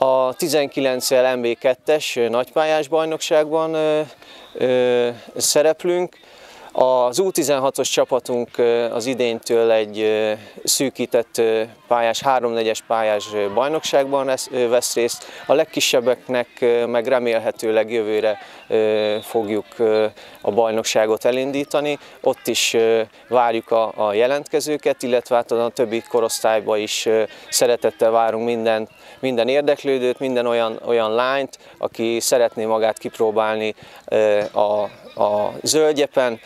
A 19-el MB2-es nagypályás bajnokságban ö, ö, szereplünk. Az U16-os csapatunk az idéntől egy szűkített pályás, 3-4-es pályás bajnokságban vesz részt. A legkisebbeknek meg remélhetőleg jövőre fogjuk a bajnokságot elindítani. Ott is várjuk a jelentkezőket, illetve hát a többi korosztályba is szeretettel várunk minden, minden érdeklődőt, minden olyan, olyan lányt, aki szeretné magát kipróbálni a, a zöldjepen.